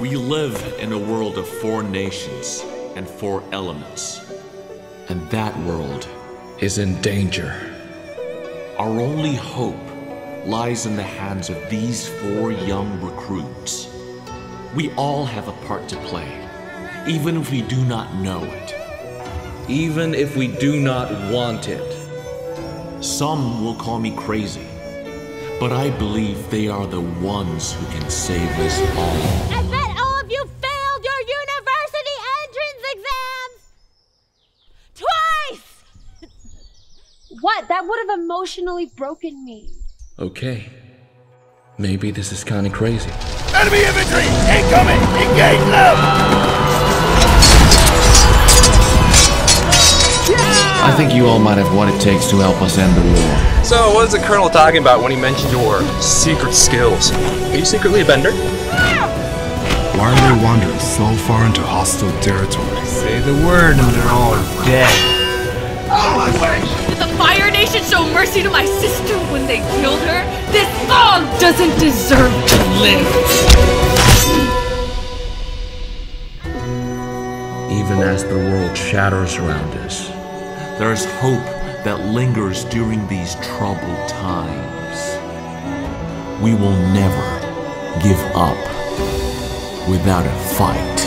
We live in a world of four nations and four elements. And that world is in danger. Our only hope lies in the hands of these four young recruits. We all have a part to play, even if we do not know it. Even if we do not want it. Some will call me crazy, but I believe they are the ones who can save us all. I bet all of you failed your university entrance exams! Twice! What? That would have emotionally broken me. Okay. Maybe this is kinda crazy. Enemy infantry! Incoming! Engage them! I think you all might have what it takes to help us end the war. So, what is the Colonel talking about when he mentioned your secret skills? Are you secretly a bender? Why are they wandering so far into hostile territory? Say the word and they're all dead. Out of my way! Nation show mercy to my sister when they killed her? This fog doesn't deserve to live! Even as the world shatters around us, there's hope that lingers during these troubled times. We will never give up without a fight.